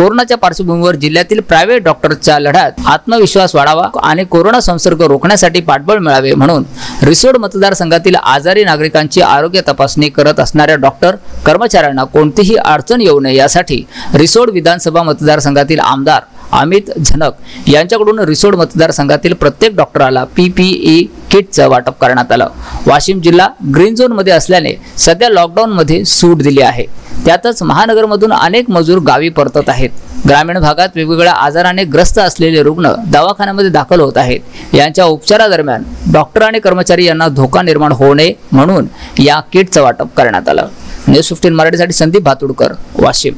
कोरोनाच्या पार्श्वभूमीवर जिल्ह्यातील प्रायव्हेट डॉक्टरच्या लढ्यात आत्मविश्वास वाढावा आणि कोरोना संसर्ग रोखण्यासाठी पाठबळ मिळावे म्हणून रिसोड मतदारसंघातील आजारी नागरिकांची आरोग्य तपासणी करत असणाऱ्या डॉक्टर कर्मचाऱ्यांना कोणतीही अडचण येऊ नये यासाठी रिसोड विधानसभा मतदारसंघातील आमदार अमित झनक यांच्याकडून रिसोड मतदारसंघातील प्रत्येक डॉक्टराला पीपीई किटचं वाटप करण्यात आलं. वाशिम जिल्हा ग्रीन झोनमध्ये असल्याने सध्या लॉकडाऊनमध्ये सूट दिली आहे. त्यातच महानगरमधून अनेक मजूर गावी परतत आहेत. ग्रामीण भागात वेगवेगळ्या आजाराने ग्रस्त असलेले रुग्ण दवाखान्यामध्ये दाखल होत आहेत. यांच्या उपचारादरम्यान डॉक्टर आणि कर्मचारी यांना धोका निर्माण होऊ नये म्हणून या किटचं वाटप करण्यात आलं. न्यूज फिफ्टीन मराठीसाठी संदीप भातुडकर वाशिम.